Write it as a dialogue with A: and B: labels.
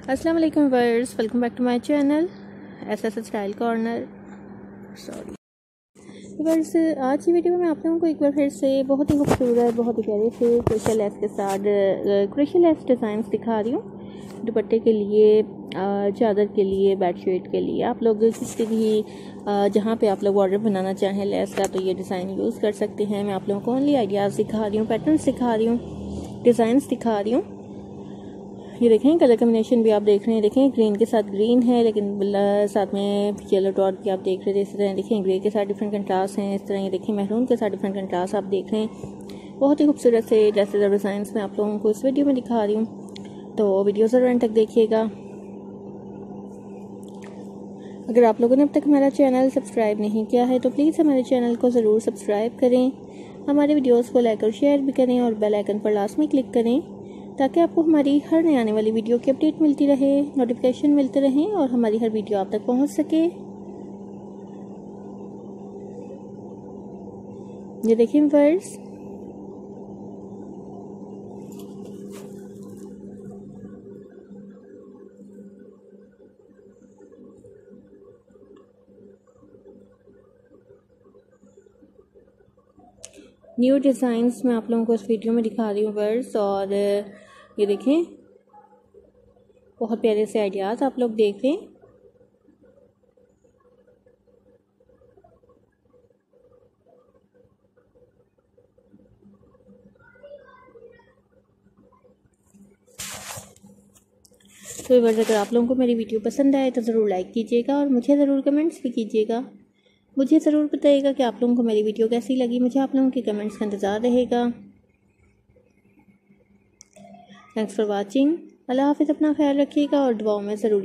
A: अस्सलाम वालेकुम verse welcome back to my channel S S style corner sorry verse आज की वीडियो में मैं आप लोगों को एक बार फिर से बहुत ही खूबसूरत, बहुत ही प्यारे से क्रेशल लेस के साथ क्रेशल लेस डिज़ाइन दिखा रही हूँ। दुपट्टे के लिए चादर के लिए बेडशीट के लिए। आप लोग किसी भी जहाँ पे आप लोग ऑर्डर बनाना चाहें लेस का तो ये डिज़ाइन यूज़ कर सकते हैं। मैं आप लोगों को ओनली आइडियाज़ दिखा रही हूँ पैटर्न दिखा रही हूँ डिज़ाइंस दिखा रही हूँ। ये देखें कलर कम्बिनेशन भी आप देख रहे हैं। देखें ग्रीन के साथ ग्रीन है, लेकिन साथ में येलो डॉट भी आप देख रहे थे इस तरह देखें ग्रे के साथ डिफरेंट कंट्रास्ट हैं। इस तरह ये देखें महरून के साथ डिफरेंट कंट्रास्ट आप देख रहे हैं। बहुत ही खूबसूरत से और डिज़ाइंस मैं आप लोगों को इस वीडियो में दिखा रही हूँ। तो वीडियो ज़रूर एंड तक देखिएगा। अगर आप लोगों ने अब तक हमारा चैनल सब्सक्राइब नहीं किया है तो प्लीज़ हमारे चैनल को ज़रूर सब्सक्राइब करें। हमारे वीडियोस को लाइक और शेयर भी करें और बेल आइकन पर लास्ट में क्लिक करें। ताकि आपको हमारी हर नई आने वाली वीडियो की अपडेट मिलती रहे नोटिफिकेशन मिलते रहें और हमारी हर वीडियो आप तक पहुँच सके। ये देखिए वर्ड्स न्यू डिज़ाइंस मैं आप लोगों को इस वीडियो में दिखा रही हूँ वर्ड्स और ये देखें बहुत प्यारे से आइडियाज़ आप लोग देख लें। तो वर्ष अगर आप लोगों को मेरी वीडियो पसंद आए तो ज़रूर लाइक कीजिएगा और मुझे ज़रूर कमेंट्स भी कीजिएगा। मुझे ज़रूर बताइएगा कि आप लोगों को मेरी वीडियो कैसी लगी। मुझे आप लोगों के कमेंट्स का इंतज़ार रहेगा। थैंक्स फॉर वॉचिंग अल्लाह हाफिज़ अपना ख्याल रखिएगा और दुआओं में ज़रूर